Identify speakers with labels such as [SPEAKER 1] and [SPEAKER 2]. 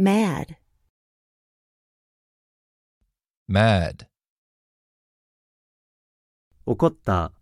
[SPEAKER 1] mad,
[SPEAKER 2] mad,
[SPEAKER 3] 怒った、